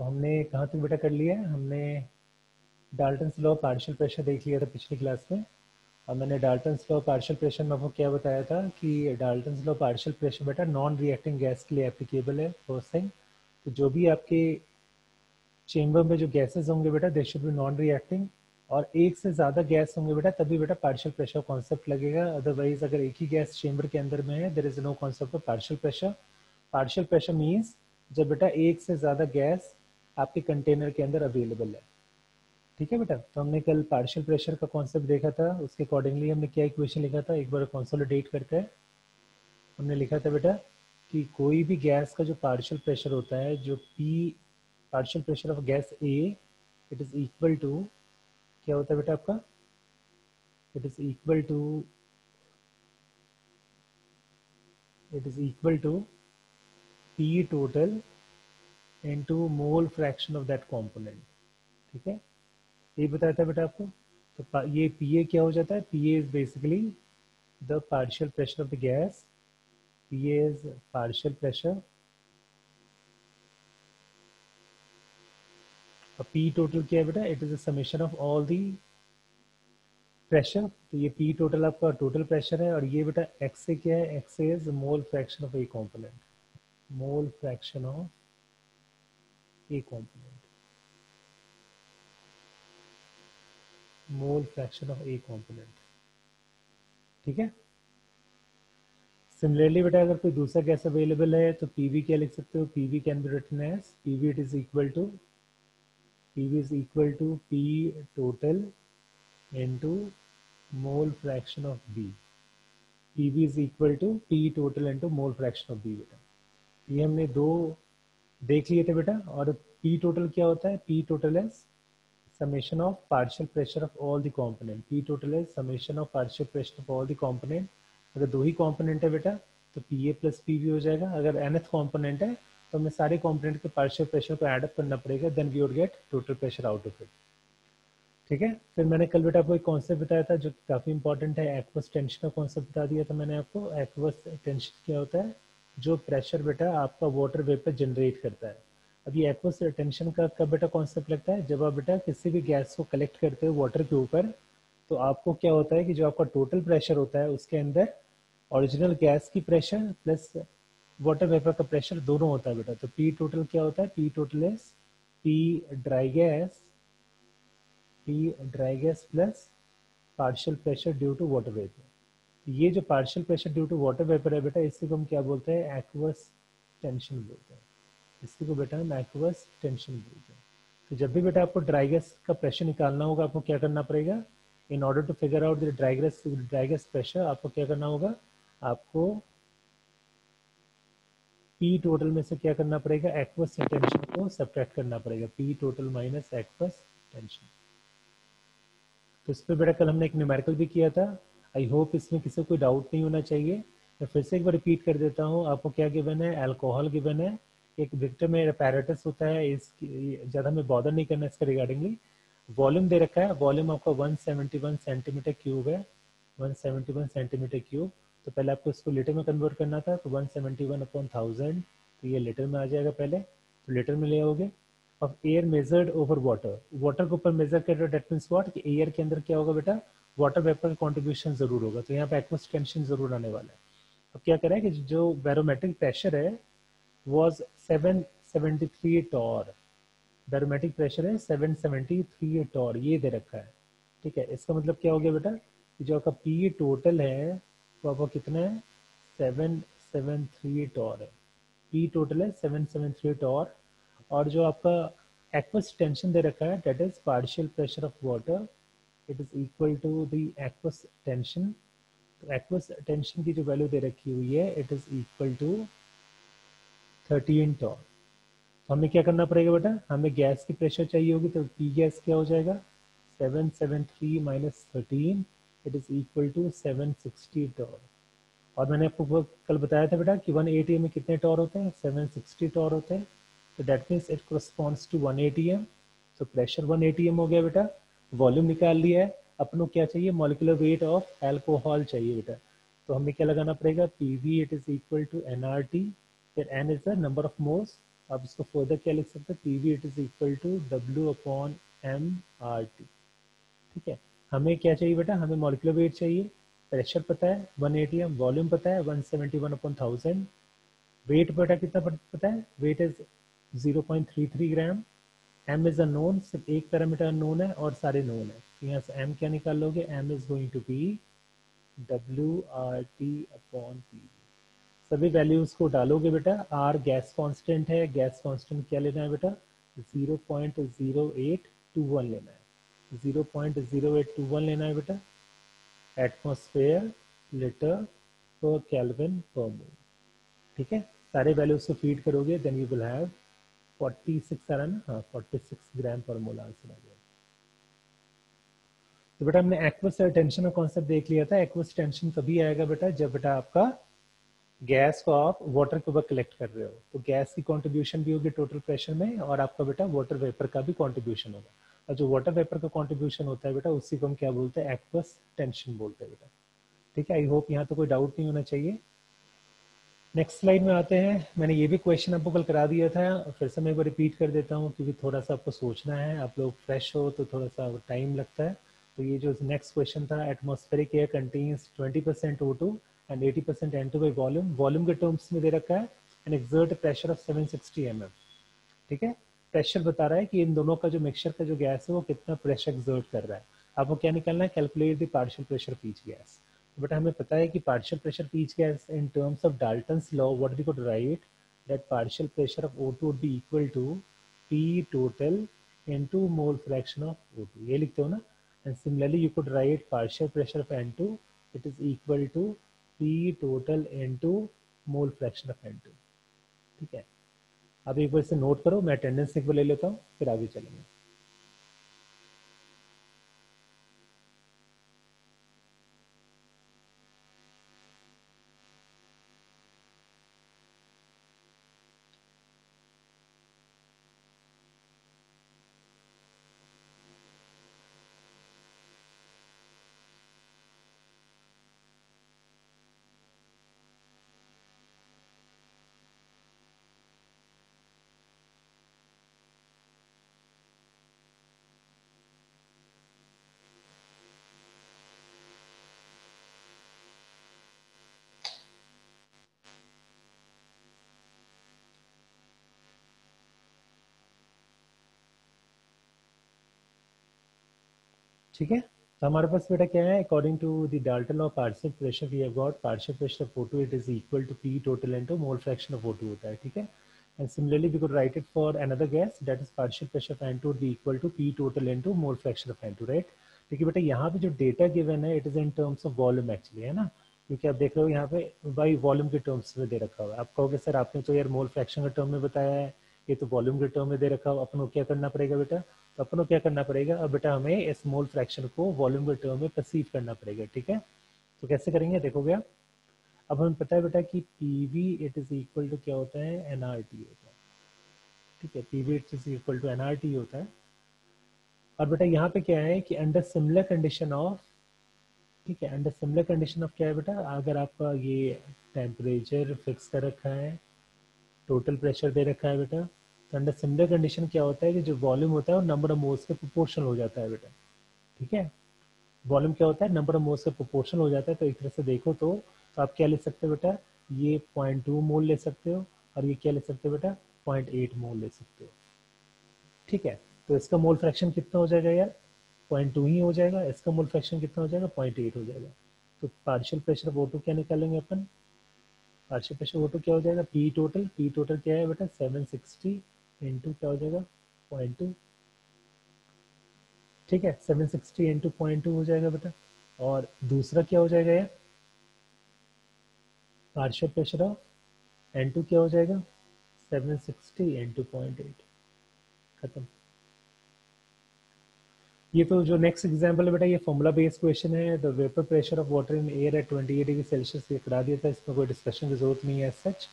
तो हमने कहाँ तक बेटा कर लिया है हमने डाल्टन लॉ पार्शियल प्रेशर देख लिया था पिछली क्लास में, और मैंने डाल्टन लॉ पार्शियल प्रेशर में आपको क्या बताया था कि डाल्टन लॉ पार्शियल प्रेशर बेटा नॉन रिएक्टिंग गैस के लिए एप्लीकेबल है फ़र्स्ट थिंग तो जो भी आपके चेम्बर में जो गैसेज होंगे बेटा they should be non reacting और एक से ज़्यादा गैस होंगे बेटा, तभी बेटा पार्शियल प्रेशर कॉन्सेप्ट लगेगा। अदरवाइज़ अगर एक ही गैस चेम्बर के अंदर में है there is no concept of partial pressure partial pressure means जब बेटा एक से ज़्यादा गैस आपके कंटेनर के अंदर अवेलेबल है। ठीक है बेटा? तो हमने कल पार्शियल प्रेशर का कॉन्सेप्ट देखा था, उसके अकॉर्डिंगली हमने क्या इक्वेशन लिखा था? एक बार कॉन्सोलिडेट करते हैं। हमने लिखा था बेटा कि कोई भी गैस का जो पार्शियल प्रेशर होता है, जो P partial pressure of gas A it is equal to क्या होता है बेटा आपका? It is equal to it is equal to P total into mole fraction of that component ठीक है? ये बताया था बेटा आपको? तो ये पी ए क्या हो जाता है? P A is basically the partial pressure of the gas P A is partial pressure P total क्या है बेटा? It is summation of all the pressure तो ये पी टोटल आपका टोटल प्रेशर है और ये बेटा एक्स से क्या है? X is mole fraction of A component mole fraction of A component mole fraction of A component ठीक है? सिमिलरली बेटा, अगर कोई दूसरा गैस अवेलेबल है तो पीवी क्या लिख सकते हो? PV can be written as PV it is equal to PV is equal to P total into mole fraction of B PV is equal to P total into mole fraction of B बेटा। ये हमने दो देख लिए थे बेटा, और P total क्या होता है? P total is summation of partial pressure of all the component P total is summation of partial pressure of all the component अगर दो ही कॉम्पोनेंट है बेटा तो पी ए प्लस पी भी हो जाएगा। अगर एन एथ कॉम्पोनेंट है तो हमें सारे कॉम्पोनेंट के पार्शियल प्रेशर को एडअप करना पड़ेगा then we would get total pressure out of it ठीक है? फिर मैंने कल बेटा आपको एक कॉन्सेप्ट बताया था, जो काफ़ी इंपॉर्टेंट है एक्वस टेंशन का कॉन्सेप्ट बता दिया था मैंने आपको। एक्वस टेंशन क्या होता है? जो प्रेशर बेटा आपका वाटर वेपर जनरेट करता है। अब ये एक्वस टेंशन का कब बेटा कॉन्सेप्ट लगता है? जब आप बेटा किसी भी गैस को कलेक्ट करते हो वाटर के ऊपर तो आपको क्या होता है कि जो आपका टोटल प्रेशर होता है, उसके अंदर ओरिजिनल गैस की प्रेशर प्लस वाटर वेपर का प्रेशर दोनों होता है बेटा। तो पी टोटल क्या होता है? P total is P dry gas P dry gas plus partial pressure due to water vapour ये जो partial pressure due to water vapour है बेटा इसी को हम क्या बोलते हैं? एक्वस टेंशन बोलते हैं। इसी को बेटा हम एक्वस टेंशन बोलते हैं। तो जब भी बेटा आपको ड्राई गैस का प्रेशर निकालना होगा, आपको क्या करना पड़ेगा? In order to figure out the dry gas dry gas pressure आपको क्या करना होगा? आपको पी टोटल में से क्या करना पड़ेगा? एक्वस टेंशन को सब्ट्रैक्ट करना पड़ेगा। P total minus aqueous tension तो इस पर बेटा कल हमने एक न्यूमेरिकल भी किया था। आई होप इसमें किसी कोई डाउट नहीं होना चाहिए। मैं फिर से एक बार रिपीट कर देता हूँ, आपको क्या गिवन है? अल्कोहल गिवन है। एक विक्टर में अपैरेटस होता है, इस, ज़्यादा हमें बॉदर नहीं करना इसका रिगार्डिंगली वॉल्यूम दे रखा है। वॉल्यूम आपका 171 सेंटीमीटर क्यूब है। 171 सेंटीमीटर क्यूब तो पहले आपको इसको लीटर में कन्वर्ट करना था तो 171 सेवेंटी अपॉन थाउज़ेंड तो ये लीटर में आ जाएगा पहले। तो लीटर में ले आओगे। Of air measured over water water के ऊपर मेजर कर रहे हो डेट मीन्स वॉट कि एयर के अंदर क्या होगा बेटा? वाटर वेपर कॉन्ट्रीब्यूशन ज़रूर होगा। तो यहाँ पे एक्वस टेंशन ज़रूर आने वाला है। अब क्या करें कि जो बैरोमेट्रिक प्रेशर है, was 773 टॉर बैरोमेट्रिक प्रेशर है 773 टॉर ये दे रखा है। ठीक है? इसका मतलब क्या हो गया बेटा? कि जो आपका पी टोटल है, वो आपका कितना है? 773 टॉर है। पी टोटल है 773 टॉर और जो आपका एक्वस टेंशन दे रखा है that is partial pressure of water it is equal to the aqueous tension तो एक्वस टेंशन की जो वैल्यू दे रखी हुई है it is equal to thirteen torr तो हमें क्या करना पड़ेगा बेटा? हमें गैस की प्रेशर चाहिए होगी तो पी गैस क्या हो जाएगा? Seven seven three minus thirteen it is equal to seven sixty torr और मैंने आपको कल बताया था बेटा कि वन एटी में कितने टॉर होते हैं? सेवन सिक्सटी टॉर होते हैं। तो that means it corresponds to one A T M तो pressure one A T M हो गया बेटा। वॉल्यूम निकाल लिया है अपनों क्या चाहिए? मोलिकुलर वेट ऑफ़ एल्कोहल चाहिए बेटा। तो हमें क्या लगाना पड़ेगा? P V it is equal to N R T फिर N is the number of moles आप इसको फर्दर क्या लिख सकते हैं? P V it is equal to W upon M R T ठीक है? हमें क्या चाहिए बेटा? हमें मॉलिकुलर वेट चाहिए। प्रेशर पता है? 180 एटी एम वॉल्यूम पता है? 171 seventy one upon thousand weight बेटा कितना पता है? Weight is 0.33 gram M is unknown सिर्फ़ एक पैरामीटर अनोन है और सारे नोन है। तो यहाँ से एम क्या निकाल लोगे M is going to be W R T upon P सभी वैल्यूज़ को डालोगे बेटा? आर गैस कांस्टेंट है। गैस कांस्टेंट क्या लेना है बेटा? 0.0821 लेना है। 0.0821 लेना है बेटा। एटमोसफेयर लीटर पर केल्विन पर मोल ठीक है? सारे वैल्यूज़ को फ़ीड करोगे देन यू विल हैव 46 आ रहा ना? हाँ 46 ग्राम पर मोल आंसर आ गया। तो बेटा हमने एक्वस टेंशन का कॉन्सेप्ट देख लिया था। एक्वस टेंशन तभी आएगा बेटा जब बेटा आपका गैस को आप वाटर के ऊपर कलेक्ट कर रहे हो। तो गैस की कंट्रीब्यूशन भी होगी टोटल प्रेशर में और आपका बेटा वाटर वेपर का भी कंट्रीब्यूशन होगा। और जो वाटर वेपर का कंट्रीब्यूशन होता है बेटा, उसी को हम क्या बोलते हैं? एक्वस टेंशन बोलते हैं बेटा। ठीक है आई होप यहाँ तो कोई डाउट नहीं होना चाहिए। नेक्स्ट स्लाइड में आते हैं। मैंने ये भी क्वेश्चन आपको कल करा दिया था। फिर से मैं एक बार रिपीट कर देता हूँ क्योंकि थोड़ा सा आपको सोचना है। आप लोग फ्रेश हो तो थोड़ा सा टाइम लगता है। तो ये जो नेक्स्ट क्वेश्चन था atmospheric air contains 20 percent O two and 80 percent N two by volume volume के टर्म्स में दे रखा है। And exert pressure of 760 sixty ठीक है? प्रेशर बता रहा है कि इन दोनों का जो मिक्सचर का जो गैस है वो कितना प्रेशर एक्सर्ट कर रहा है। आपको क्या निकालना है? Calculate the partial pressure each gas but हमें पता है कि पार्शियल प्रेशर पीच क्या in terms of Dalton law what we could write that partial pressure of O two would be equal to P total N two mole fraction of O two ये लिखते हो ना? And similarly you could write partial pressure of N two it is equal to P total N two mole fraction of N two ठीक है? अब एक बार से note करो, मैं अटेंडेंस एक बार ले लेता हूँ, फिर आगे चलेंगे। ठीक है? तो हमारे पास बेटा क्या है? According to the Dalton of partial pressure we have got partial pressure of O2 it is equal to P total into mole fraction of O2 होता है, ठीक है? And similarly we could write it for another gas that is partial pressure of N2 would be equal to P total into mole fraction of N2 right देखिए बेटा, यहाँ पे जो data given है it is in terms of volume actually है ना? क्योंकि आप देख रहे हो यहाँ पे बाई वॉल्यूम के टर्म्स में दे रखा हुआ है। आप कहोगे, सर, आपने तो यार मोल फ्रैक्शन के टर्म में बताया है, ये तो वॉल्यूम के टर्म में दे रखा हो, अपन को क्या करना पड़ेगा बेटा? अपन क्या करना पड़ेगा? अब बेटा हमें स्मॉल फ्रैक्शन को वॉल्यूम के टर्म में परसीव करना पड़ेगा, ठीक है? तो कैसे करेंगे? देखोगे अब हमें पता है बेटा कि P V it is equal to क्या होता है? एन आर टी होता है। ठीक है P V it is equal to N R T होता है। और बेटा यहाँ पे क्या है कि अंडर सिमिलर कंडीशन ऑफ़ ठीक है अंडर सिमिलर कंडीशन ऑफ़ क्या है बेटा? अगर आपका ये टेम्परेचर फिक्स कर रखा है टोटल प्रेशर दे रखा है बेटा तो अंडर सिमिलर कंडीशन क्या होता है कि जो वॉल्यूम होता है वो नंबर ऑफ़ मोल्स के प्रोपोर्शनल हो जाता है बेटा। ठीक है? वॉल्यूम क्या होता है? नंबर ऑफ़ मोल्स के प्रोपोर्शनल हो जाता है। तो एक तरह से देखो तो, तो आप क्या ले सकते हो बेटा? ये पॉइंट टू मोल ले सकते हो और ये क्या ले सकते हो बेटा? पॉइंट एट मोल ले सकते हो। ठीक है? तो इसका मोल फ्रैक्शन कितना हो जाएगा यार? पॉइंट टू ही हो जाएगा। इसका मोल फ्रैक्शन कितना हो जाएगा? पॉइंट एट हो जाएगा। तो पार्शियल प्रेशर वो क्या निकालेंगे अपन? पार्शियल प्रेशर वो क्या हो जाएगा? पी टोटल पी टोटल क्या है बेटा? सेवन सिक्सटी इंटू क्या हो जाएगा? पॉइंट टू ठीक है seven sixty into point two हो जाएगा बेटा और दूसरा क्या हो जाएगा यार partial pressure of N two क्या हो जाएगा? Seven sixty into point eight खत्म। ये तो जो नेक्स्ट एग्जांपल है बेटा, ये फॉर्मूला बेस्ड क्वेश्चन है। The vapour pressure of water in air at 28 degree Celsius ये करा दिया था। इसमें कोई डिस्कशन की ज़रूरत नहीं है सच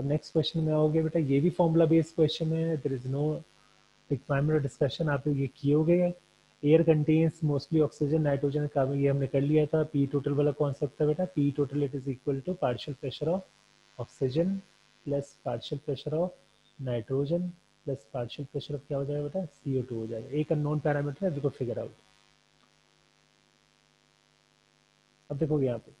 अब नेक्स्ट क्वेश्चन में आओगे, बेटा, ये भी फॉर्मूला बेस्ड क्वेश्चन है there is no requirement discussion आप ये किए हो गए air contains mostly oxygen nitrogen carbon ये हमने कर लिया था। पी टोटल वाला कॉन्सेप्ट था बेटा। P total it is equal to partial pressure of oxygen plus partial pressure of nitrogen plus partial pressure of क्या हो जाएगा बेटा? सी हो जाएगा। एक अननोन पैरामीटर है देखो फिगर आउट अब देखो यहाँ पे।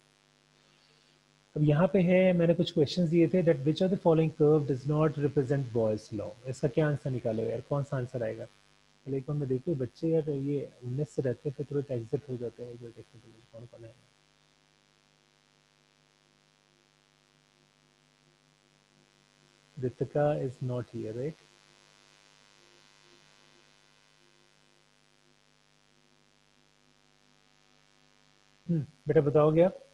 अब यहाँ पे है मैंने कुछ क्वेश्चन दिए थे that which of the following curve does not represent Boyle's law इसका क्या आंसर निकालो यार? कौन सा आंसर आएगा? पहले एक बार मैं देखिए बच्चे यार ये उन्नीस से रहते फिर तुरंत एग्जिट हो जाते हैं के लिए कौन कौन है? Ritika is not here, right? Hmm, बेटा बताओगे आप?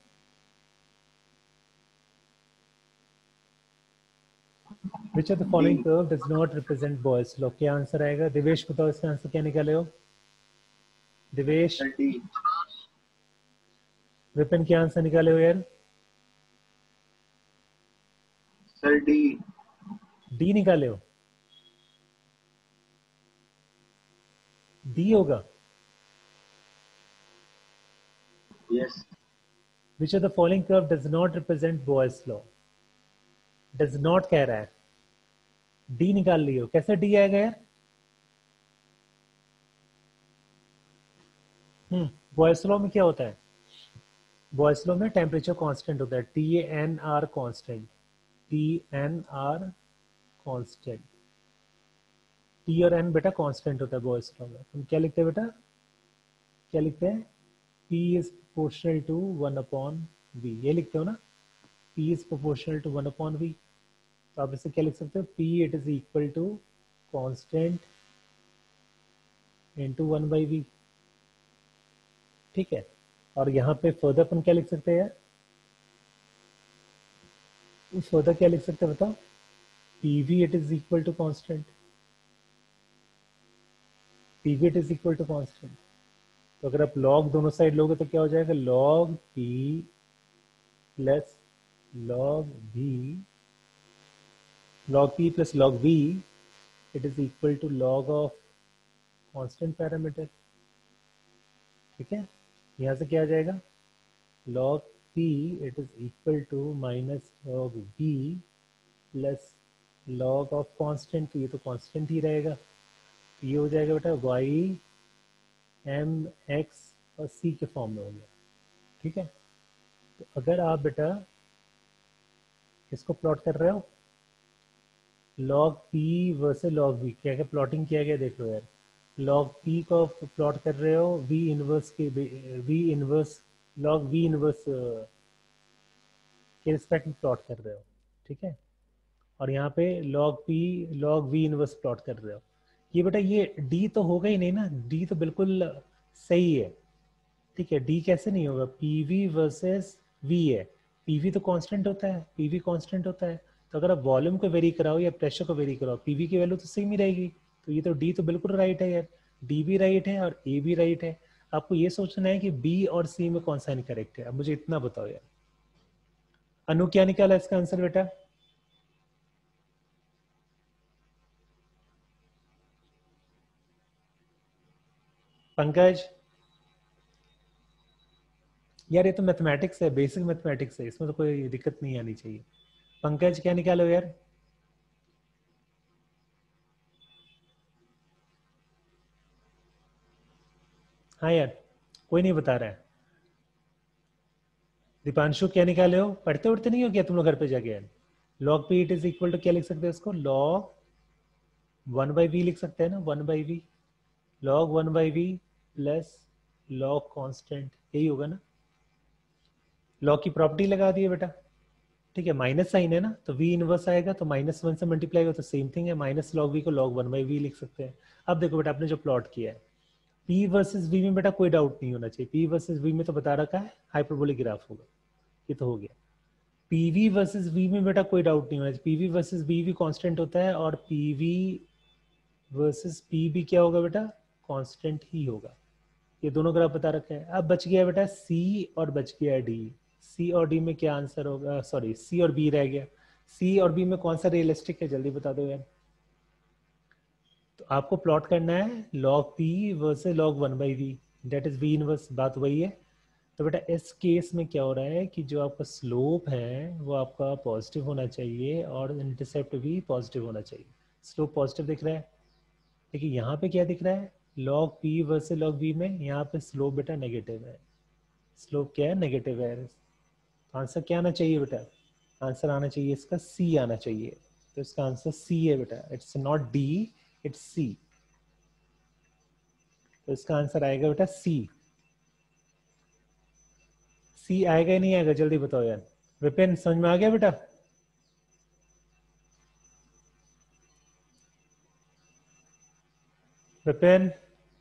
Which of the following curve does not represent Boyle's law? क्या आंसर आएगा दिवेश बताओ इसका आंसर क्या निकाले हो दिवेश विपिन क्या आंसर निकाले हो यार सर डी डी निकाले हो डी होगा yes which of the following curve does not represent Boyle's law does not कह रहा है डी निकाल लियो। कैसे डी आएगा यार? हम्म बॉयस में क्या होता है? बॉयस लॉ में टेम्परेचर कांस्टेंट होता है। T N R constant T N R constant T और एन बेटा कांस्टेंट होता है बॉयसलो में। हम क्या लिखते हैं बेटा? क्या लिखते हैं? P is proportional to one upon V ये लिखते हो ना? P is proportional to one upon V तो आप इसे क्या लिख सकते हो? P it is equal to constant into one by V ठीक है? और यहाँ पे फर्दर अपन क्या लिख सकते हैं फर्दर क्या लिख सकते हैं बताओ? P V it is equal to constant P V it is equal to constant तो अगर आप लॉग दोनों साइड लोगे तो क्या हो जाएगा? Log P plus log V log p plus log v it is equal to log of constant parameter ठीक है यहाँ से क्या आ जाएगा log p it is equal to minus log v plus log of constant ये तो constant ही रहेगा ये हो जाएगा बेटा y m x और c के फॉर्म में हो गया ठीक है तो अगर आप बेटा इसको प्लॉट कर रहे हो log P versus log V क्या क्या प्लॉटिंग किया गया देख लो यार। लॉग पी को प्लॉट कर रहे हो वी इनवर्स के V inverse log V inverse के रिस्पेक्ट में प्लॉट कर रहे हो, ठीक है? और यहाँ पे log P log V inverse plot कर रहे हो। ये बेटा ये डी तो होगा ही नहीं ना। डी तो बिल्कुल सही है, ठीक है? डी कैसे नहीं होगा? पी वी वर्सेस वी है। पीवी तो कांस्टेंट होता है पीवी कांस्टेंट होता है। तो अगर आप वॉल्यूम को वेरी कराओ या प्रेशर को वेरी कराओ पीवी की वैल्यू तो सेम ही रहेगी। तो ये तो डी तो बिल्कुल राइट है यार। डी भी राइट है और ए भी राइट है। आपको ये सोचना है कि बी और सी में कौन सा इनकरेक्ट है? अब मुझे इतना बताओ यार। अनु, क्या निकाला इसका आंसर बेटा? पंकज? यार ये तो मैथमेटिक्स है बेसिक मैथमेटिक्स है। इसमें तो कोई दिक्कत नहीं आनी चाहिए। पंकज, क्या निकालो यार? हाँ यार, कोई नहीं बता रहा है। दीपांशु, क्या निकाले हो? पढ़ते उड़ते नहीं हो क्या तुम लोग घर पे जाके यार? Log P it is equal to क्या लिख सकते हैं इसको लॉग वन बाई वी लिख सकते हैं ना? One by V log one by V plus log constant यही होगा ना? लॉग की प्रॉपर्टी लगा दी है बेटा। ठीक है माइनस साइन है ना तो वी इनवर्स आएगा तो माइनस वन से मल्टीप्लाई हो तो सेम थिंग है माइनस लॉग वी को लॉग वन बाई वी लिख सकते हैं। अब देखो बेटा, आपने जो प्लॉट किया है पी वर्सेस वी में बेटा कोई डाउट नहीं होना चाहिए। पी वर्सेस वी में तो बता रखा है हाइपरबोलिक ग्राफ होगा, ये तो हो गया। पीवी वर्सेस वी में बेटा कोई डाउट नहीं होना चाहिए। पीवी वर्सेस वी भी कांस्टेंट होता है, और पीवी वर्सेस भी क्या होगा बेटा? कांस्टेंट ही होगा। ये दोनों ग्राफ बता रखे हैं। अब बच गया बेटा सी और बच गया डी सी और डी में क्या आंसर होगा? सॉरी, सी और बी रह गया। सी और बी में कौन सा रियलिस्टिक है? जल्दी बता दो यार। तो आपको प्लॉट करना है log P versus log one by V that is V inverse बात वही है। तो बेटा, इस केस में क्या हो रहा है कि जो आपका स्लोप है, वो आपका पॉजिटिव होना चाहिए और इंटरसेप्ट भी पॉजिटिव होना चाहिए। स्लोप पॉजिटिव दिख रहा है। देखिए, यहाँ पे क्या दिख रहा है? Log P versus log B में यहाँ पे स्लोप बेटा नेगेटिव है। स्लोप क्या है? नेगेटिव है। आंसर क्या आना चाहिए बेटा? आंसर आना चाहिए इसका सी आना चाहिए। तो इसका आंसर सी है बेटा। It's not D it's C तो इसका आंसर आएगा बेटा सी सी आएगा नहीं, आएगा। जल्दी बताओ यार। विपिन, समझ में आ गया बेटा? विपिन,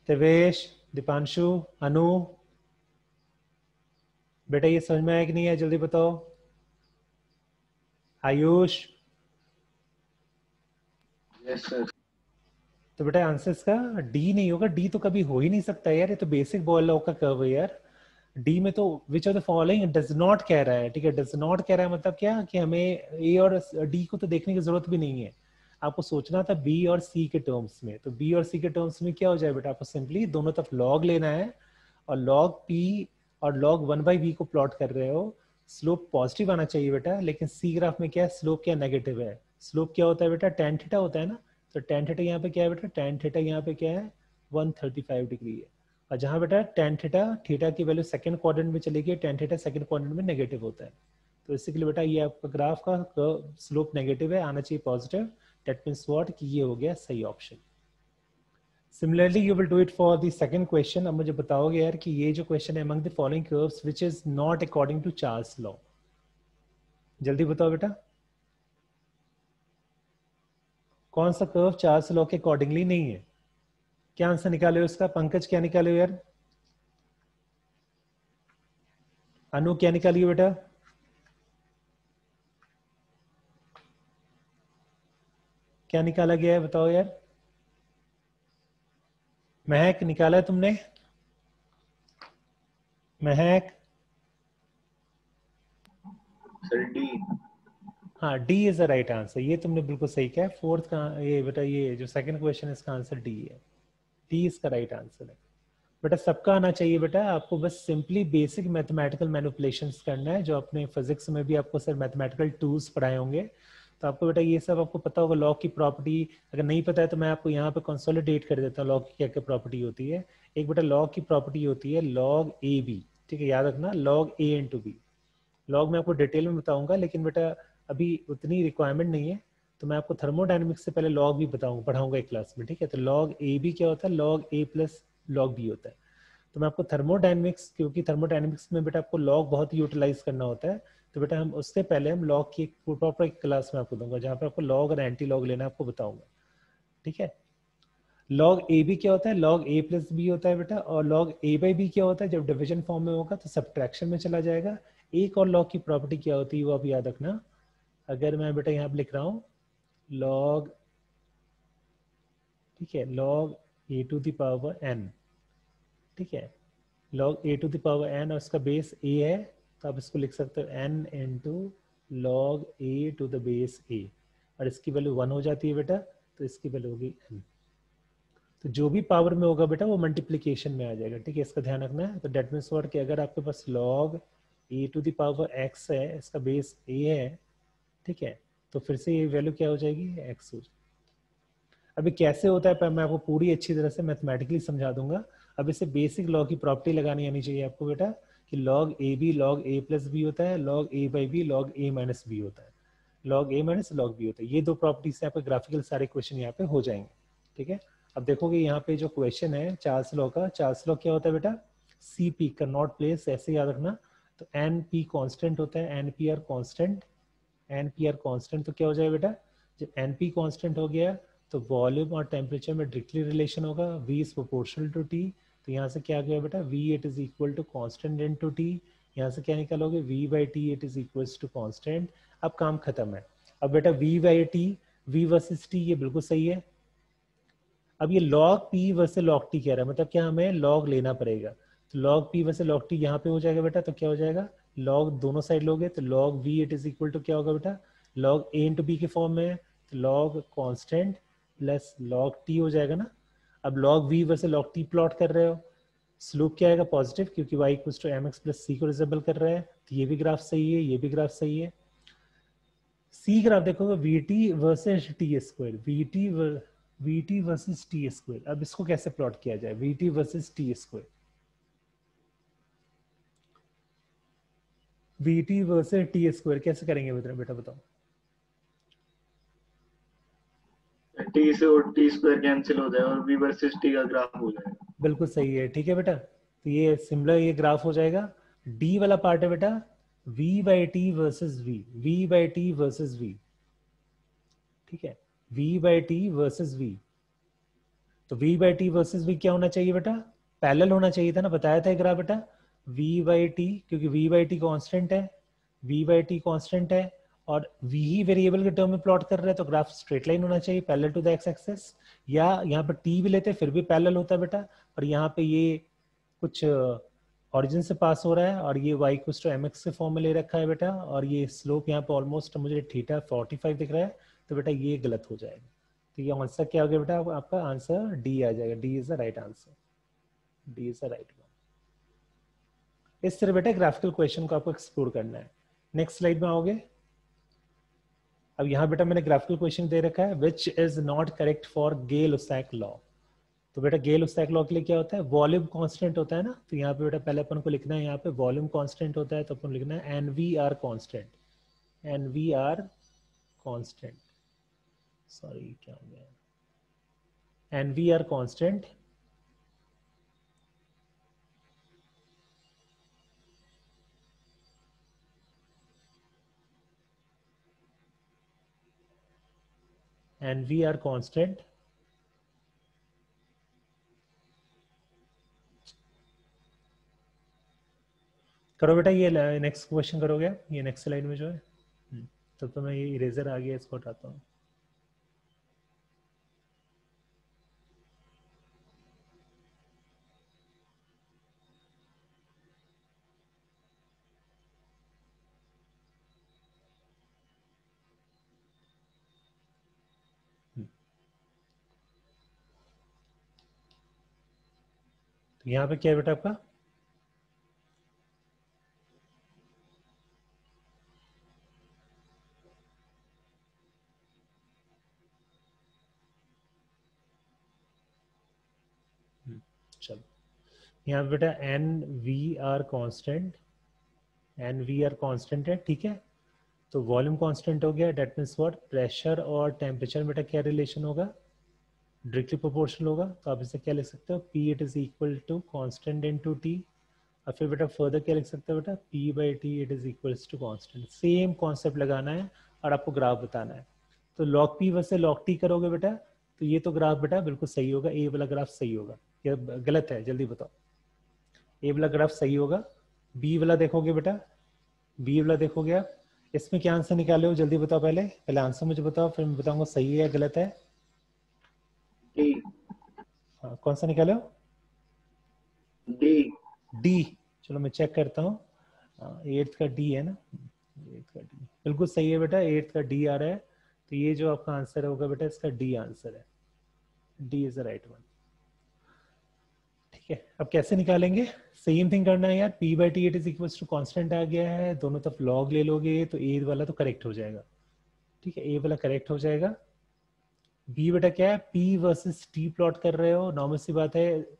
देवेश, दीपांशु, अनु बेटा ये समझ में आया कि नहीं है? जल्दी बताओ। आयुष? सर तो बेटा आंसर इसका डी नहीं होगा। डी तो कभी हो ही नहीं सकता यार ये तो बेसिक बॉल लॉ का कर्व है यार। डी में तो which of the following does not कह रहा है ठीक है? डज नॉट कह रहा है मतलब क्या? कि हमें ए और डी को तो देखने की ज़रूरत भी नहीं है। आपको सोचना था बी और सी के टर्म्स में। तो बी और सी के टर्म्स में क्या हो जाए बेटा? आपको सिंपली दोनों तरफ़ लॉग लेना है और लॉग पी और लॉग वन बाई वी को प्लॉट कर रहे हो स्लोप पॉजिटिव आना चाहिए बेटा, लेकिन सी ग्राफ में क्या है? स्लोप क्या नेगेटिव है? स्लोप क्या होता है बेटा? टेन थीटा होता है ना? तो टेन थीटा यहाँ पे क्या है बेटा? टेन थीटा यहाँ पे क्या है? 135 डिग्री है। और जहाँ बेटा टेन थीटा थीटा की वैल्यू सेकंड क्वाड्रेंट में चली गई टेन थीटा सेकंड क्वाड्रेंट में नेगेटिव होता है। तो इसके लिए बेटा ये आपका ग्राफ का स्लोप नेगेटिव है, आना चाहिए पॉजिटिव दैट मीन्स व्हाट कि ये हो गया सही option similarly you will do it for the second question अब मुझे बताओगे यार कि ये जो क्वेश्चन है among the following curves which is not according to Charles law जल्दी बताओ बेटा। कौन सा कर्व चार्ल्स लॉ के अकॉर्डिंगली नहीं है? क्या आंसर निकाले हो इसका? पंकज, क्या निकाले हो यार? अनु, क्या निकाली निकालिए बेटा? क्या निकाला गया है? बताओ यार। महक निकाला है तुमने? महक? सर डी हाँ D is the right answer ये तुमने बिल्कुल सही कहा फोर्थ का ये बेटा ये जो सेकंड क्वेश्चन है इसका आंसर डी है। डी इसका राइट आंसर है। बेटा सबका आना चाहिए बेटा। आपको बस सिंपली बेसिक मैथमेटिकल मैनिपुलेशन करना है जो अपने फिजिक्स में भी आपको सर मैथमेटिकल टूल्स पढ़ाए होंगे। तो आपको बेटा ये सब आपको पता होगा लॉ की प्रॉपर्टी। अगर नहीं पता है तो मैं आपको यहाँ पे कंसोलिडेट कर देता हूँ, लॉ की क्या क्या प्रॉपर्टी होती है। एक बेटा लॉ की प्रॉपर्टी होती है लॉग ए बी ठीक है? याद रखना log A into B log मैं आपको डिटेल में बताऊँगा, लेकिन बेटा अभी उतनी रिक्वायरमेंट नहीं है तो मैं आपको थर्मोडाइनमिक्स से पहले लॉग भी बताऊँगा पढ़ाऊँगा एक क्लास में, ठीक है? तो लॉग ए बी क्या होता है? Log A plus log B होता है। तो मैं आपको थर्मोडाइनमिक्स क्योंकि थर्मोडाइनमिक्स में बेटा आपको लॉग बहुत यूटिलाइज करना होता है तो बेटा हम उससे पहले हम लॉग की प्रॉपर एक क्लास में आपको दूँगा, जहाँ पर आपको लॉग और एंटी लॉग लेना आपको बताऊँगा। ठीक है? लॉग ए बी क्या होता है? लॉग ए प्लस बी होता है बेटा, और लॉग ए बाई बी क्या होता है? जब डिविजन फॉर्म में होगा तो सब्ट्रैक्शन में चला जाएगा। एक और लॉग की प्रॉपर्टी क्या होती है, वो आप याद रखना। अगर मैं बेटा यहाँ पे लिख रहा हूँ लॉग ठीक है log A to the power N ठीक है? Log A to the power N और उसका बेस ए है तो आप इसको लिख सकते हो N to log A to the base A और इसकी वैल्यू वन हो जाती है बेटा तो इसकी वैल्यू होगी एन तो जो भी पावर में होगा बेटा, वो मल्टीप्लीकेशन में आ जाएगा, ठीक है? इसका ध्यान रखना है। तो डेट मीन्स वर्ड कि अगर आपके पास log A to the power X है, इसका बेस ए है, ठीक है? तो फिर से ये वैल्यू क्या हो जाएगी? एक्स हो जाएगी। अभी कैसे होता है, मैं आपको पूरी अच्छी तरह से मैथमेटिकली समझा दूँगा। अब इसे बेसिक लॉ की प्रॉपर्टी लगानी आनी चाहिए आपको बेटा। कि log A B log A plus B होता है log A by B log A minus B होता है। Log A minus log B होता है। ये दो प्रॉपर्टी से आपके ग्राफिकल सारे क्वेश्चन यहाँ पे हो जाएँगे। ठीक है? अब देखोगे यहाँ पे जो क्वेश्चन है चार्ल्स लॉ का चार्ल्स लॉ क्या होता है बेटा? सी पी का नॉट प्लेस ऐसे याद रखना। तो एन पी कॉन्स्टेंट होता है N P R constant N P R constant तो क्या हो जाएगा बेटा? जब एन पी कॉन्स्टेंट हो गया तो वॉल्यूम और टेम्परेचर में डायरेक्टली रिलेशन होगा। V is proportional to T तो यहाँ से क्या गया बेटा? V it is equal to constant into T यहाँ से क्या निकालोगे? V by T it is equal to constant अब काम खत्म है। अब बेटा V by T V versus T ये बिल्कुल सही है। अब ये log P versus log T कह रहा है। मतलब क्या हमें लॉग लेना पड़ेगा। तो log P versus log T यहाँ पे हो जाएगा बेटा। तो क्या हो जाएगा? लॉग दोनों साइड लोगे। तो log V it is equal to क्या होगा बेटा? लॉग ए इंटू बी के फॉर्म में है। तो log constant plus log T हो जाएगा ना। अब log V versus log T plot कर रहे हो। स्लोप क्या आएगा? पॉजिटिव क्योंकि Y equal to M X plus C को रिजेबल कर रहा है। तो ये भी ग्राफ सही है, ये भी ग्राफ सही है। सी ग्राफ देखोगे V T versus T square V T V T versus T square अब इसको कैसे प्लॉट किया जाए? V T versus T square V T versus T square कैसे करेंगे बेटा बताओ। टी से और टी स्क्वायर कैंसिल हो जाए और वर्सेस का ग्राफ हो बिल्कुल सही है, ठीक है बेटा? तो ये सिमिलर ये ग्राफ हो जाएगा। डी वाला पार्ट है बेटा, v by T versus v v by T versus v, ठीक है? V by T versus v तो v by T versus v क्या होना चाहिए बेटा? पैरेलल होना चाहिए था ना, बताया था ग्राफ बेटा। V बाई टी क्योंकि v बाई टी कॉन्स्टेंट है, v बाई टी कॉन्स्टेंट है और v ही वेरिएबल के टर्म में प्लॉट कर रहे हैं तो ग्राफ स्ट्रेट लाइन होना चाहिए parallel to the X axis या यहाँ पर t भी लेते फिर भी पैरेलल होता है बेटा। और यहाँ पे ये कुछ ओरिजिन से पास हो रहा है और ये y कुछ तो एम एक्स के फॉर्म में ले रखा है बेटा। और ये स्लोप यहाँ पे ऑलमोस्ट मुझे थीटा 45 दिख रहा है तो बेटा ये गलत हो जाएगा। तो ये आंसर क्या हो गया बेटा? आपका आंसर डी आ जाएगा। D is the right answer D is the right one इस तरह बेटा ग्राफिकल क्वेश्चन को आपको एक्सप्लोर करना है। नेक्स्ट स्लाइड में आओगे। अब यहाँ बेटा मैंने ग्राफिकल क्वेश्चन दे रखा है which is not correct for Gay उस्टैक law तो बेटा गेल उस्टैक लॉ के लिए क्या होता है? वॉल्यूम कांस्टेंट होता है ना? तो यहाँ पे बेटा पहले अपन को लिखना है, यहाँ पे वॉल्यूम कांस्टेंट होता है तो अपन लिखना है N V R constant N V R constant sorry क्या हो गया? N V R constant and v are constant. करो बेटा ये नेक्स्ट क्वेश्चन करोगे? ये नेक्स्ट स्लाइड में जो है। तब तो, तो मैं ये इरेजर आ गया इसको हटाता हूँ। यहाँ पे क्या है बेटा आपका? हम्म, चलो। यहाँ पे बेटा N V R constant N V R constant है ठीक है? तो वॉल्यूम कांस्टेंट हो गया डेट मीन्स व्हाट प्रेशर और टेम्परेचर बेटा क्या रिलेशन होगा? डायरेक्टली प्रोपोर्शनल होगा तो आप इसे क्या लिख सकते हो? P it is equal to constant into T और फिर बेटा फर्दर क्या लिख सकते हो बेटा? P by T it is equals to constant same concept लगाना है और आपको ग्राफ बताना है। तो लॉक पी वैसे लॉक टी करोगे बेटा तो ये तो ग्राफ बेटा बिल्कुल सही होगा। ए वाला ग्राफ सही होगा। या गलत है जल्दी बताओ। ए वाला ग्राफ सही होगा। बी वाला देखोगे बेटा। बी वाला देखोगे आप। इसमें क्या आंसर निकाले हो? जल्दी बताओ पहले। पहले आंसर मुझे बताओ फिर मैं बताऊँगा सही है या गलत हाँ, कौन सा निकाले हो? डी डी चलो मैं चेक करता हूँ। एट्थ का डी है ना? एट्थ का डी बिल्कुल सही है बेटा एट्थ का डी आ रहा है। तो ये जो आपका आंसर होगा बेटा इसका डी आंसर है। D is the right one ठीक है अब कैसे निकालेंगे? सेम थिंग करना है यार। P by T at is equal to constant आ गया है। दोनों तरफ़ लॉग ले लोगे तो ए वाला तो करेक्ट हो जाएगा। ठीक है ए वाला करेक्ट हो जाएगा। बी बेटा क्या है? पी वर्सेस टी प्लॉट कर रहे हो। नॉर्मल सी बात है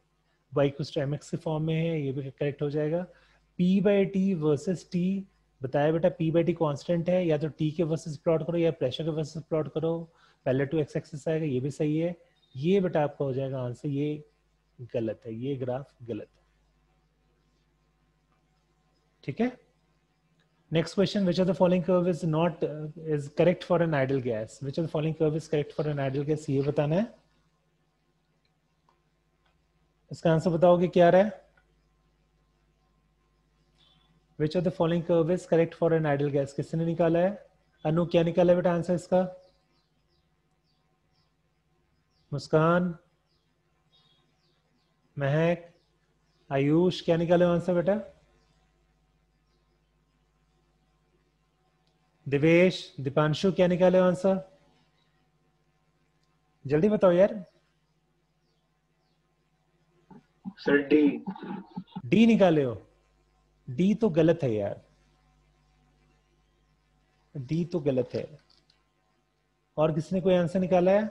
वाई कुछ एम एक्स के फॉर्म में है, ये भी करेक्ट हो जाएगा। P by T versus T बताया बेटा पी बाई टी कॉन्स्टेंट है, या तो टी के वर्सेस प्लॉट करो या प्रेशर के वर्सेस प्लॉट करो। पहले टू एक्स एक्सेस आएगा, ये भी सही है। ये बेटा आपका हो जाएगा आंसर ये गलत है, ये ग्राफ गलत है। ठीक है? Next question, which of the following curve is not uh, is correct for an ideal gas? Which of the following curve is correct for an ideal gas? ये बताना है इसका आंसर बताओगे क्या रहा है Which of the following curve is correct for an ideal gas? किसने निकाला है अनु क्या निकाला है बेटा आंसर इसका मुस्कान महक आयुष क्या निकाले आंसर बेटा दिवेश दीपांशु क्या निकाले आंसर जल्दी बताओ यार। सर डी डी निकाले हो। डी तो गलत है यार। डी तो गलत है। और किसने कोई आंसर निकाला है?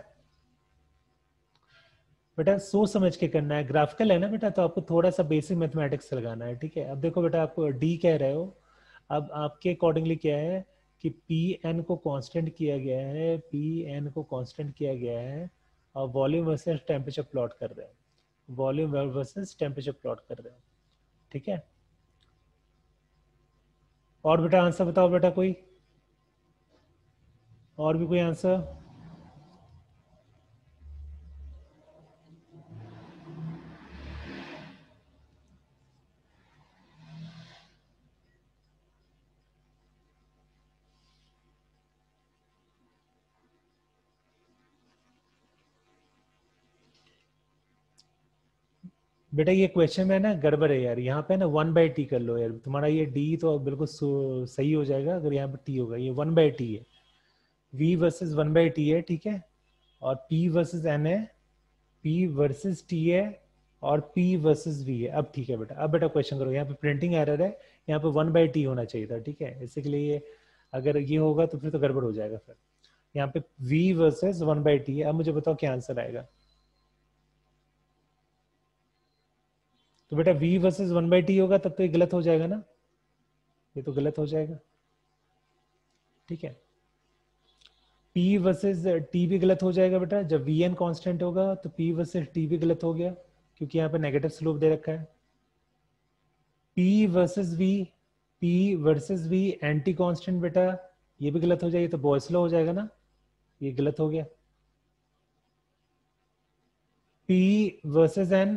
बेटा सोच समझ के करना है। ग्राफिकल है ना बेटा तो आपको थोड़ा सा बेसिक मैथमेटिक्स लगाना है ठीक है? अब देखो बेटा आपको डी कह रहे हो। अब आपके अकॉर्डिंगली क्या है? कि पी एन को कांस्टेंट किया गया है पी एन को कांस्टेंट किया गया है, और वॉल्यूम वर्सेस टेम्परेचर प्लॉट कर रहे हैं। वॉल्यूम वर्सेस टेम्परेचर प्लॉट कर रहे हैं। ठीक है? और बेटा आंसर बताओ बेटा कोई? और भी कोई आंसर बेटा, ये क्वेश्चन में ना गड़बड़ है यार। यहाँ पे ना वन बाई टी कर लो यार। तुम्हारा ये डी तो बिल्कुल सही हो जाएगा अगर यहाँ पे टी होगा। ये वन बाई टी है। V versus one by T है, ठीक है? और पी वर्सेस एन है पी वर्सेस टी है और पी वर्सेस वी है। अब ठीक है बेटा। अब बेटा क्वेश्चन करो। यहाँ पे प्रिंटिंग एरर है। यहाँ पे वन बाई टी होना चाहिए था, ठीक है? इसी के लिए अगर ये होगा तो फिर तो गड़बड़ हो जाएगा फिर। यहाँ पे V versus one by T है। अब मुझे बताओ क्या आंसर आएगा? तो बेटा v versus one by T होगा, तब तो ये गलत हो जाएगा ना? ये तो गलत हो जाएगा। ठीक है। P वर्सेस t भी गलत हो जाएगा बेटा। जब एन कॉन्स्टेंट होगा तो p वर्सेस t भी गलत हो गया, क्योंकि यहाँ पे नेगेटिव स्लोप दे रखा है। P versus v, p versus v एंटी कांस्टेंट बेटा, ये भी गलत हो जाएगा तो बॉयस हो जाएगा ना? ये गलत हो गया। P versus n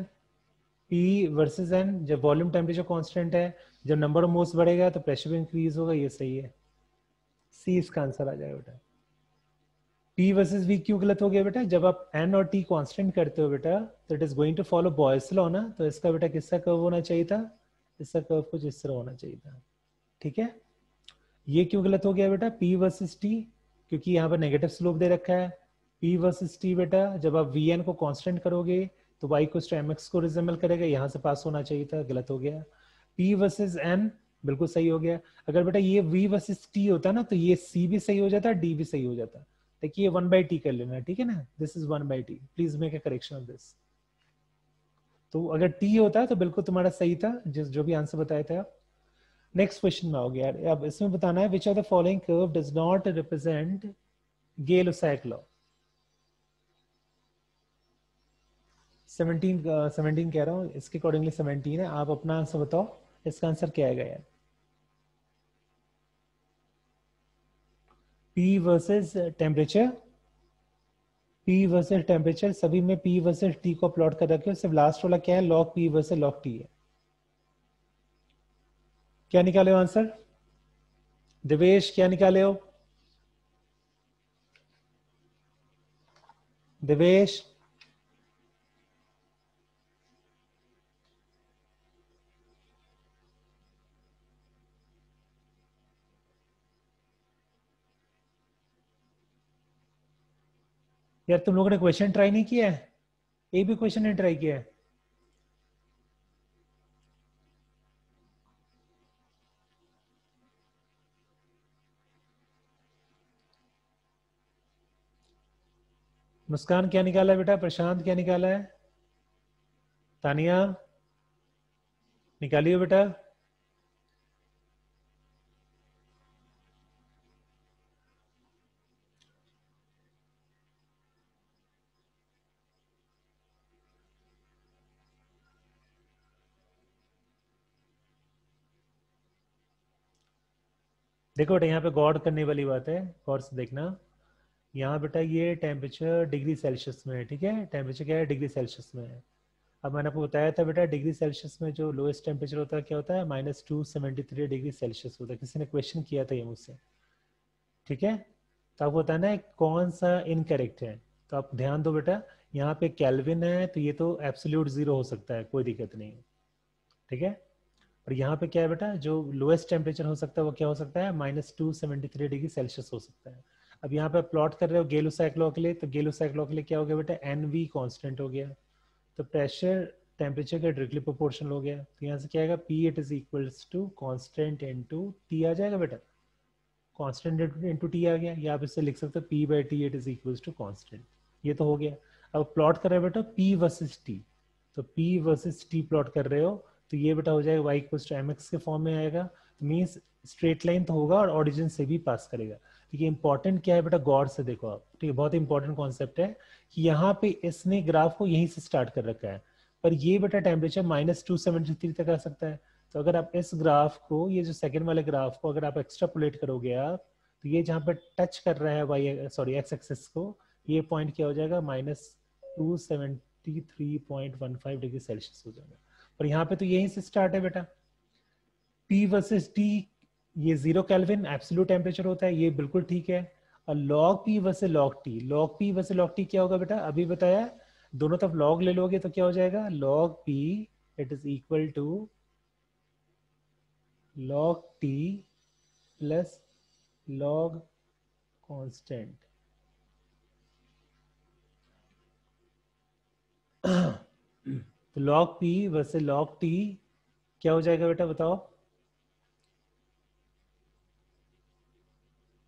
P versus N, जब वॉल्यूम टेम्परेचर कांस्टेंट है, जब नंबर ऑफ़ मोल्स बढ़ेगा तो प्रेशर भी इंक्रीज होगा, ये सही है। सी इसका आंसर आ जाएगा बेटा। P वर्सेस V क्यों गलत हो गया बेटा? जब आप N और T कांस्टेंट करते हो बेटा तो it is going to follow Boyle's law ना तो इसका बेटा किसका कर्व होना चाहिए था? इसका कर्व कुछ इस तरह होना चाहिए था। ठीक है? ये क्यों गलत हो गया बेटा? पी वर्सेस टी क्योंकि यहाँ पर नेगेटिव स्लोप दे रखा है। पी वर्सेस टी बेटा, जब आप वी एन को कांस्टेंट करोगे तो y को एम एक्स को रिजेंबल करेगा, यहाँ से पास होना चाहिए था, गलत हो गया। P वर्सेस n, बिल्कुल सही हो गया। अगर बेटा ये v वर्सेस t होता ना तो ये c भी सही हो जाता, d भी सही हो जाता। देखिए ये वन बाई टी कर लेना, ठीक है ना? This is one by T please make a correction of this तो अगर टी होता तो बिल्कुल तुम्हारा सही था, जिस, जो भी आंसर बताए थे। आप नेक्स्ट क्वेश्चन में हो गया अब इसमें बताना है which are the following curve does not represent Gay's law seventeen seventeen कह रहा हूँ, इसके अकॉर्डिंगली सेवनटीन है। आप अपना आंसर बताओ, इसका आंसर क्या आएगा यार? P versus temperature P versus temperature सभी में पी वर्सेस टी को प्लॉट कर रखे हो, सिर्फ़ लास्ट वाला क्या है? Log P versus log T है। क्या निकाले हो आंसर दिवेश, क्या निकाले हो? दिवेश यार, तुम लोगों ने क्वेश्चन ट्राई नहीं किया है? एक भी क्वेश्चन नहीं ट्राई किया है? मुस्कान, क्या निकाला है बेटा? प्रशांत, क्या निकाला है? तानिया निकालिए बेटा। देखो बेटा, यहाँ पे गौर करने वाली बात है गौर से देखना। यहाँ बेटा ये टेम्परेचर डिग्री सेल्सियस में है, ठीक है? टेम्परेचर क्या है? डिग्री सेल्सियस में है। अब मैंने आपको बताया था बेटा, डिग्री सेल्सियस में जो लोएस्ट टेम्परेचर होता है, क्या होता है? Minus two seventy three degree Celsius होता है। किसी ने क्वेश्चन किया था ये मुझसे। ठीक है? तो आपको बताना है कौन सा इनकरेक्ट है। तो आप ध्यान दो बेटा, यहाँ पे कैलविन है तो ये तो एब्सोल्यूट ज़ीरो हो सकता है, कोई दिक्कत नहीं। ठीक है? और यहाँ पे क्या है बेटा, जो लोएस्ट टेम्परेचर हो सकता है वो क्या हो सकता है? Minus two seventy three degree Celsius हो सकता है। अब यहाँ पे प्लॉट कर रहे हो गेलू साइक्लो के लिए तो गेलू साइक्लो के लिए क्या हो गया बेटा? एन वी कॉन्स्टेंट हो गया। तो प्रेशर टेम्परेचर का डायरेक्टली प्रोपोर्शनल हो गया। तो यहाँ से क्या आएगा? P it is equals to constant into T आ जाएगा बेटा। कांस्टेंट इनटू टी आ गया। या आप इससे लिख सकते हो P by T it is equal to constant ये तो हो गया। अब प्लॉट कर रहे हो बेटा पी वर्सेस टी तो पी वर्सेस टी प्लॉट कर रहे हो तो ये बेटा हो जाएगा वाई टू एम एक्स के फॉर्म में आएगा। मीन्स स्ट्रेट लाइन तो होगा और ऑरिजिन से भी पास करेगा। ठीक है इंपॉर्टेंट क्या है बेटा? गॉड से देखो आप। ठीक है, बहुत इंपॉर्टेंट कॉन्सेप्ट है कि यहाँ पे इसने ग्राफ को यहीं से स्टार्ट कर रखा है। पर ये बेटा temperature minus two seventy three तक आ सकता है। तो अगर आप इस ग्राफ को, ये जो सेकेंड वाले ग्राफ को अगर आप एक्स्ट्रापोलेट करोगे आप तो ये जहाँ पे टच कर रहा है वाई सॉरी एक्स एक्सेस को, ये पॉइंट क्या हो जाएगा? Minus two seventy three point one five degree Celsius हो जाएगा। पर यहाँ पे तो यहीं से स्टार्ट है बेटा। P वर्सेस T, ये ज़ीरो कैलविन एब्सोल्यूट टेम्परेचर होता है, ये बिल्कुल ठीक है। और log P versus log T log P versus log T क्या होगा बेटा? अभी बताया, दोनों तरफ़ लॉग ले लोगे तो क्या हो जाएगा? Log P it is equal to log T plus log constant log P versus log T, क्या हो जाएगा बेटा बताओ?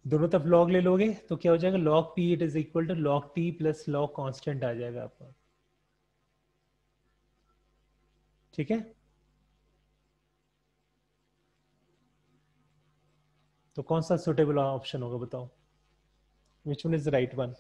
दोनों तरफ़ log ले लोगे तो क्या हो जाएगा? log P it is equal to log T plus log constant आ जाएगा आपका। ठीक है? तो कौन सा सुटेबल ऑप्शन होगा बताओ? Which one is right one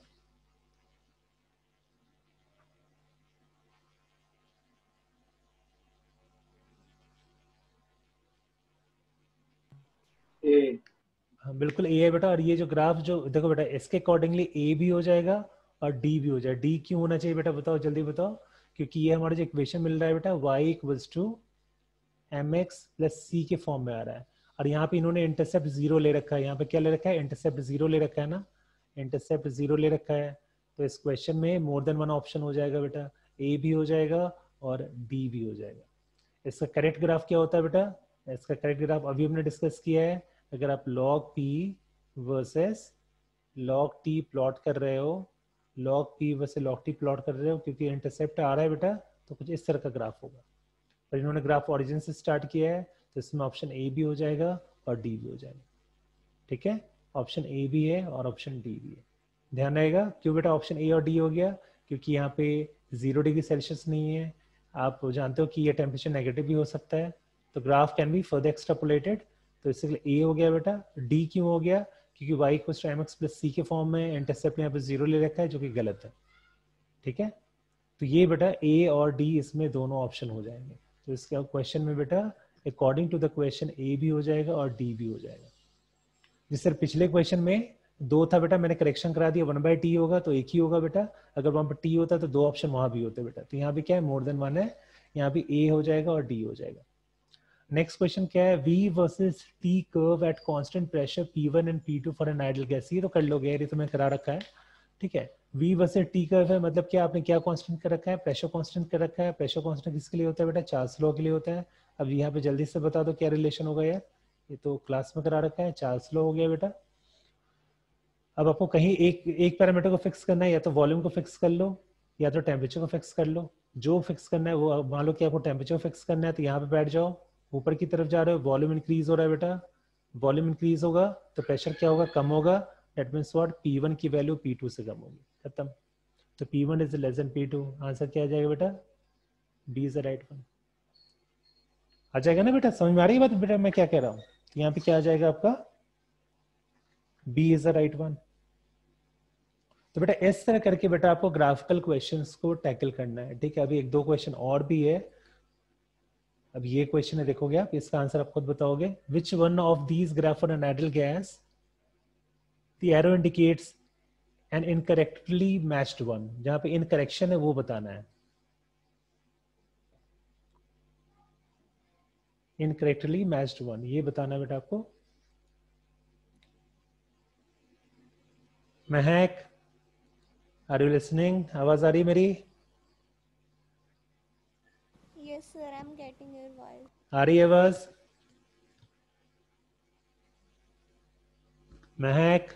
हाँ बिल्कुल ए है बेटा, और ये जो ग्राफ जो, देखो बेटा, इसके अकॉर्डिंगली ए भी हो जाएगा और डी भी हो जाएगा डी क्यों होना चाहिए बेटा, बताओ, जल्दी बताओ। क्योंकि ये हमारा जो इक्वेशन मिल रहा है बेटा Y equals to M X plus C के फॉर्म में आ रहा है। और यहाँ पे इन्होंने इंटरसेप्ट ज़ीरो ले रखा है। यहाँ पे क्या ले रखा है? इंटरसेप्ट ज़ीरो ले रखा है ना? इंटरसेप्ट ज़ीरो ले रखा है। तो इस क्वेश्चन में मोर देन वन ऑप्शन हो जाएगा बेटा। ए भी हो जाएगा और डी भी हो जाएगा। इसका करेक्ट ग्राफ क्या होता है बेटा? इसका करेक्ट ग्राफ अभी हमने डिस्कस किया है। अगर आप log p versus log t plot कर रहे हो, log p versus log t plot कर रहे हो, क्योंकि इंटरसेप्ट आ रहा है बेटा तो कुछ इस तरह का ग्राफ होगा। पर इन्होंने ग्राफ ऑरिजिन से स्टार्ट किया है तो इसमें ऑप्शन ए भी हो जाएगा और डी भी हो जाएगा। ठीक है? ऑप्शन ए भी है और ऑप्शन डी भी है। ध्यान रहेगा, क्यों बेटा ऑप्शन ए और डी हो गया? क्योंकि यहाँ पे ज़ीरो डिग्री सेल्सियस नहीं है। आप जानते हो कि ये टेम्परेचर नेगेटिव भी हो सकता है। तो graph can be further extrapolated तो लिए ए हो गया बेटा डी क्यों हो गया? क्योंकि Y to M X plus C के फॉर्म में इंटरसेप्ट यहाँ पे ज़ीरो ले रखा है, जो कि गलत है। ठीक है? तो ये बेटा ए और डी इसमें दोनों ऑप्शन हो जाएँगे। तो इसके क्वेश्चन में बेटा according to the question A भी हो जाएगा और डी भी हो जाएगा। जिस सर पिछले क्वेश्चन में दो था बेटा, मैंने करेक्शन करा दिया वन बाय टी होगा तो एक ही होगा बेटा। अगर वहाँ पर टी होता तो दो ऑप्शन वहाँ भी होते बेटा। तो यहाँ भी क्या है? मोर देन वन है। यहाँ भी ए हो जाएगा और डी हो जाएगा। नेक्स्ट क्वेश्चन क्या है? V versus T curve at constant pressure P1 and P2 for an ideal gas ये तो कर लोगे यार, ये तो मैं करा रखा है। ठीक है? V वर्सेस T कर्व है मतलब क्या आपने क्या कांस्टेंट कर रखा है? प्रेशर कांस्टेंट कर रखा है। प्रेशर कांस्टेंट किसके लिए होता है बेटा? चार्ल्स लॉ के लिए होता है। अब यहाँ पे जल्दी से बता दो क्या रिलेशन होगा यार। ये तो क्लास में करा रखा है। चार्ल्स लॉ हो गया बेटा। अब आपको कहीं एक एक पैरामीटर को फिक्स करना है, या तो वॉल्यूम को फिक्स कर लो, या तो टेम्परेचर को फिक्स कर लो। जो फिक्स करना है वो मान लो कि आपको टेम्परेचर फिक्स करना है तो यहाँ पे बैठ जाओ। ऊपर की तरफ़ जा रहे हो वॉल्यूम इंक्रीज हो रहा है बेटा। वॉल्यूम इंक्रीज होगा तो प्रेशर क्या होगा? कम होगा। दैट मीन्स व्हाट P1 की वैल्यू P2 से कम होगी। खत्म। तो P1 is less than P2 answer क्या आ जाएगा बेटा? D is the right one आ जाएगा ना बेटा? समझ में आ रही बात? बेटा, मैं क्या कह रहा हूँ? तो यहाँ पे क्या आ जाएगा आपका? B is the right one तो बेटा, इस तरह करके बेटा आपको ग्राफिकल क्वेश्चंस को टैकल करना है। ठीक है, अभी एक दो क्वेश्चन और भी है। अब ये क्वेश्चन है, देखोगे आप, इसका आंसर आप खुद बताओगे। Which one of these graph on an ideal gas the indicates an incorrectly matched one जहाँ पे इनकरेक्शन है, वो बताना है। इनकरेक्टली मैच्ड वन ये बताना बेटा आपको। महक आर यू लिसनिंग आवाज़ आ रही मेरी? Yes, sir, I'm getting your voice. रही है आवाज़ महक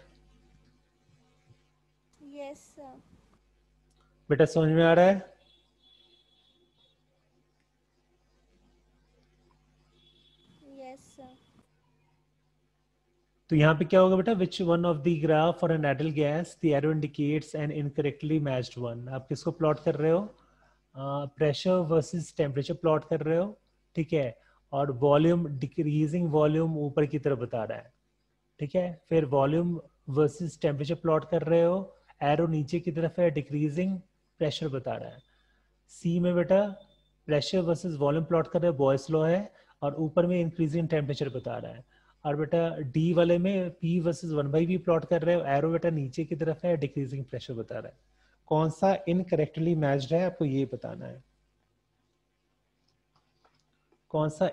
Yes, sir. बेटा समझ में आ रहा है Yes, sir. तो यहाँ पे क्या होगा बेटा which one of the graph for an ideal gas the arrow indicates an incorrectly matched one आप किसको प्लॉट कर रहे हो प्रेशर वर्सेस टेम्परेचर प्लॉट कर रहे हो, ठीक है? और वॉल्यूम डिक्रीजिंग वॉल्यूम ऊपर की तरफ़ बता रहा है, ठीक है? फिर वॉल्यूम वर्सेस टेम्परेचर प्लॉट कर रहे हो एरो नीचे की तरफ़ है डिक्रीजिंग प्रेशर बता रहा है। सी में बेटा प्रेशर वर्सेस वॉल्यूम प्लॉट कर रहे हो बॉयस लॉ है, और ऊपर में इंक्रीजिंग टेम्परेचर बता रहा है। और बेटा डी वाले में P versus one by V plot कर रहे हो एरो बेटा नीचे की तरफ़ है डिक्रीजिंग प्रेशर बता रहा है। कौन सा इनकरेक्टली मैच्ड है आपको ये बताना है। कौन सा